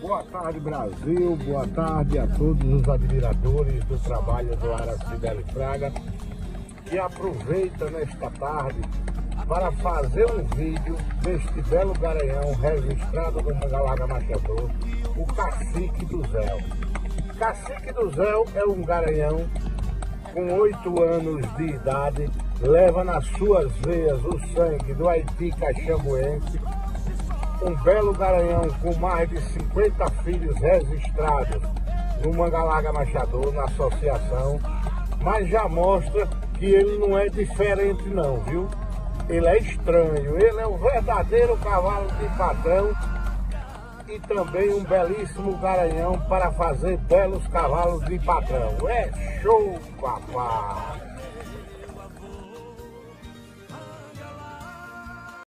Boa tarde, Brasil. Boa tarde a todos os admiradores do trabalho do Aracidele Fraga. E aproveita nesta tarde para fazer um vídeo deste belo garanhão registrado no Mangalaga Machador, o Cacique do Zéu. Cacique do Zéu é um garanhão com oito anos de idade, leva nas suas veias o sangue do Haiti caxambuense um belo garanhão com mais de 50 filhos registrados no Mangalaga Machador, na associação, mas já mostra que ele não é diferente não, viu? Ele é estranho, ele é um verdadeiro cavalo de patrão e também um belíssimo garanhão para fazer belos cavalos de patrão. É show, papai!